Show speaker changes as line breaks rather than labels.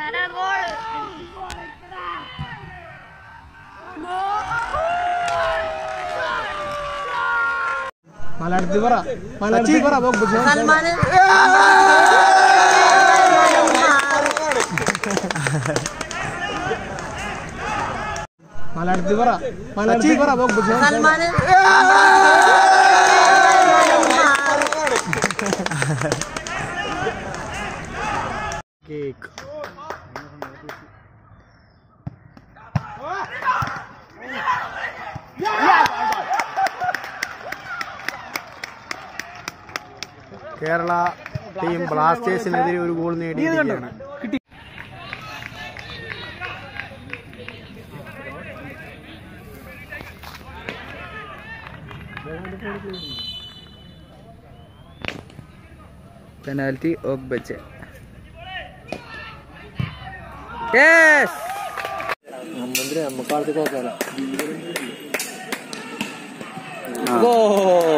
Sana gol!
ಮಾಲಾಡ್ತಿ ಬರ ಮಾಲಾಡ್ತಿ ಬರ ಹೋಗ್ಬಿಟ್ಟು ಸಲ್ಮಾನ್ ಮಾಲಾಡ್ತಿ ಬರ ಮಾಲಾಡ್ತಿ ಬರ ಹೋಗ್ಬಿಟ್ಟು ಸಲ್ಮಾನ್ ಕೇಕ್ കേരള ടീം ബ്ലാസ്റ്റേഴ്സിനെതിരെ ഒരു ഗോൾ നേടിയിരിക്കുകയാണ്
പെനാൽറ്റി ഓഫ് ബച്ച് യെസ്
നമുക്ക് ആൾക്ക് ഗോൾ